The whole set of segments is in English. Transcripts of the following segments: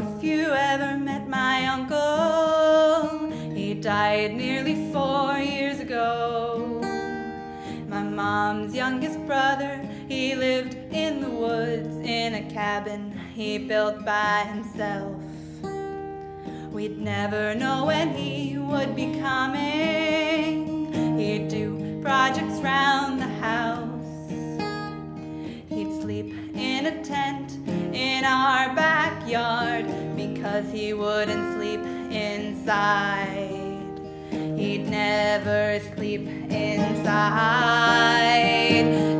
If you ever met my uncle. He died nearly four years ago. My mom's youngest brother, he lived in the woods in a cabin he built by himself. We'd never know when he would be coming. He'd do projects round the house. He'd sleep in a tent in our backyard because he wouldn't sleep inside. He'd never sleep inside.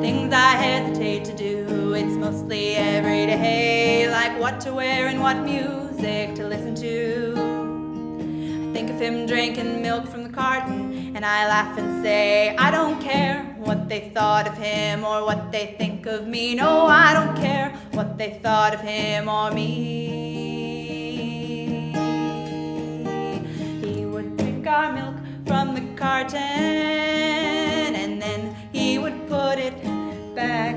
Things I hesitate to do, it's mostly every day, like what to wear and what music to listen to. I think of him drinking milk from the carton, and I laugh and say, I don't care what they thought of him or what they think of me. No, I don't care what they thought of him or me. And then he would put it back.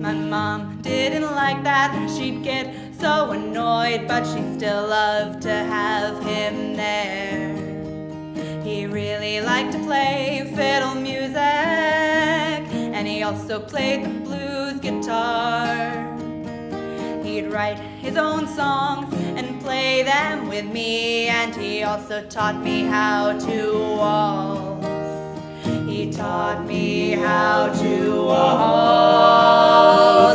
My mom didn't like that, she'd get so annoyed, but she still loved to have him there. He really liked to play fiddle music, and he also played the blues guitar. He'd write his own songs play them with me, and he also taught me how to waltz. He taught me how to waltz.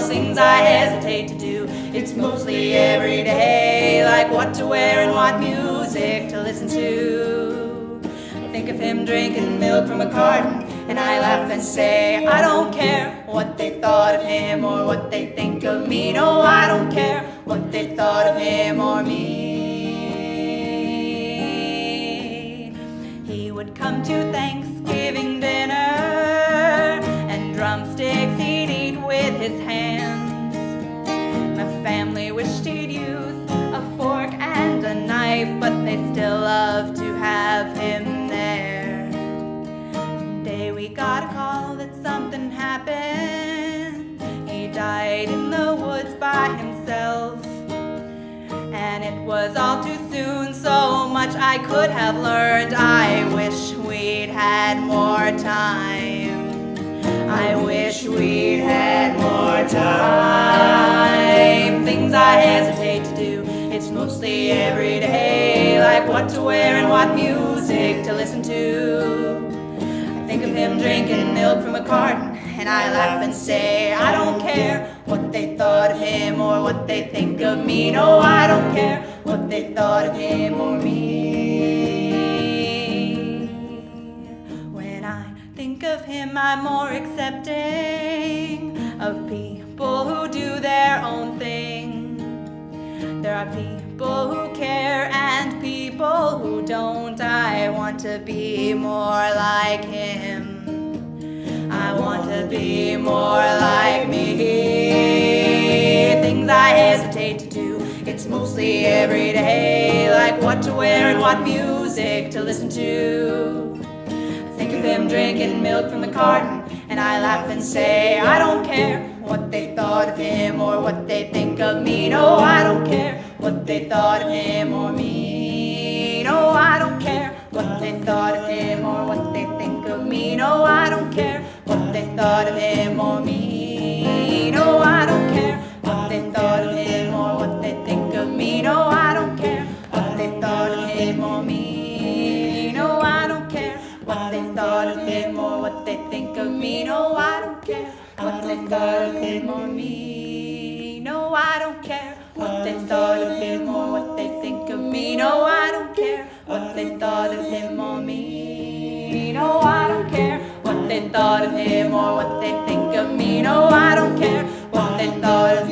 Things I hesitate to do, it's mostly every day, like what to wear and what music to listen to. I think of him drinking milk from a carton, and I laugh and say, I don't care what they thought of him or what they think of me. No, I don't care what they thought of him or me. He would come to Thanksgiving dinner, and drumsticks he'd eat with his hands. My family wished he'd use a fork and a knife, but was all too soon, so much I could have learned. I wish we'd had more time. I wish we'd had more time. Things I hesitate to do, it's mostly every day, like what to wear and what music to listen to. I think of him drinking milk from a carton, and I laugh and say, I don't care what they thought of him or what they think of me. No, I don't care what they thought of him or me. When I think of him, I'm more accepting of people who do their own thing. There are people who care and people who don't. I want to be more like him. Like what to wear and what music to listen to. I think of him drinking milk from the carton, and I laugh and say, I don't care what they thought of him or what they think of me. No, I don't care what they thought of him or me. No, I don't care what they thought of him or what they think of me. No, I don't care what they thought of him thought of him or me. No, I don't care what they thought of him or what they think of me. No, I don't care what they thought of him or me. No, I don't care what they thought of him or what they think of me. No, I don't care what they thought.